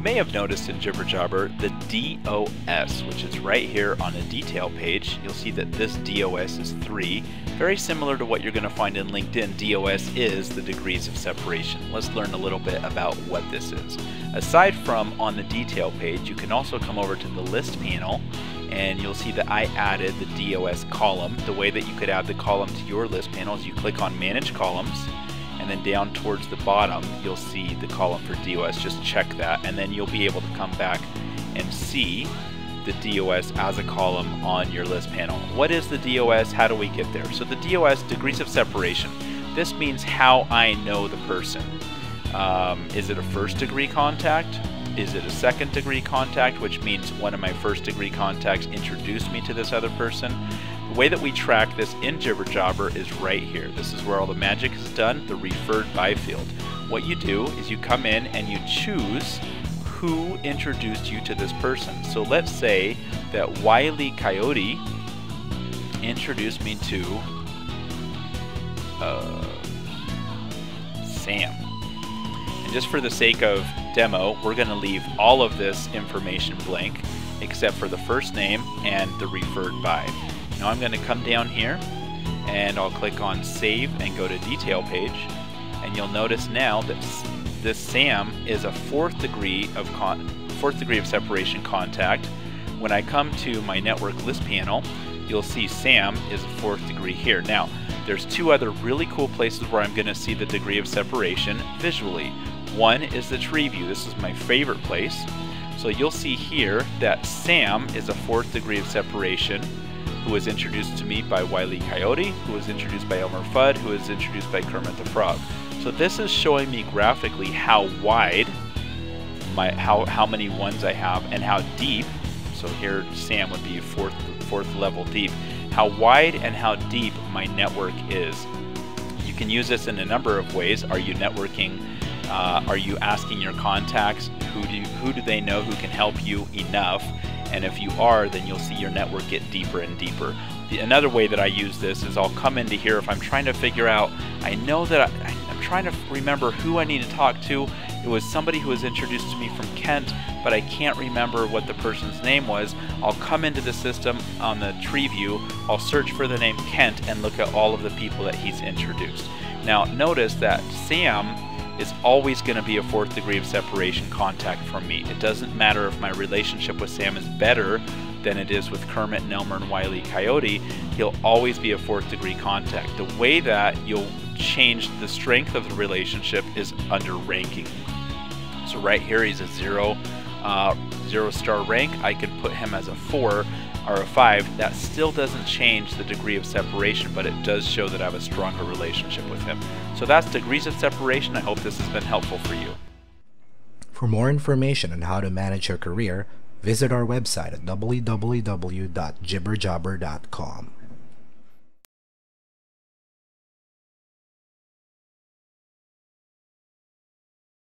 You may have noticed in JibberJobber the DOS, which is right here on the detail page. You'll see that this DOS is 3. Very similar to what you're going to find in LinkedIn, DOS is the degrees of separation. Let's learn a little bit about what this is. Aside from on the detail page, you can also come over to the list panel and you'll see that I added the DOS column. The way that you could add the column to your list panel is you click on Manage Columns and then down towards the bottom you'll see the column for DOS just check that and then you'll be able to come back and see the DOS as a column on your list panel. What is the DOS? How do we get there? So the DOS, degrees of separation, this means how I know the person. Um, is it a first degree contact? Is it a second degree contact, which means one of my first degree contacts introduced me to this other person? The way that we track this in JibberJobber is right here. This is where all the magic is done, the referred by field. What you do is you come in and you choose who introduced you to this person. So let's say that Wiley Coyote introduced me to uh, Sam. And just for the sake of demo, we're going to leave all of this information blank except for the first name and the referred by. Now I'm going to come down here and I'll click on save and go to detail page and you'll notice now that this Sam is a fourth degree of fourth degree of separation contact. When I come to my network list panel, you'll see Sam is a fourth degree here. Now, there's two other really cool places where I'm going to see the degree of separation visually. One is the tree view. This is my favorite place. So you'll see here that Sam is a fourth degree of separation who was introduced to me by Wiley Coyote, who was introduced by Elmer Fudd, who was introduced by Kermit the Frog. So this is showing me graphically how wide my how how many ones I have and how deep. So here Sam would be fourth fourth level deep. How wide and how deep my network is. You can use this in a number of ways. Are you networking? Uh, are you asking your contacts who do you, who do they know who can help you enough? And if you are, then you'll see your network get deeper and deeper. The, another way that I use this is I'll come into here if I'm trying to figure out, I know that I, I'm trying to remember who I need to talk to. It was somebody who was introduced to me from Kent, but I can't remember what the person's name was. I'll come into the system on the tree view, I'll search for the name Kent and look at all of the people that he's introduced. Now notice that Sam is always going to be a fourth degree of separation contact from me. It doesn't matter if my relationship with Sam is better than it is with Kermit and Elmer and Wiley Coyote, he'll always be a fourth degree contact. The way that you'll change the strength of the relationship is under ranking. So right here he's a zero, uh, zero star rank. I can put him as a four or a 5, that still doesn't change the degree of separation, but it does show that I have a stronger relationship with him. So that's degrees of separation. I hope this has been helpful for you. For more information on how to manage your career, visit our website at www.jibberjobber.com.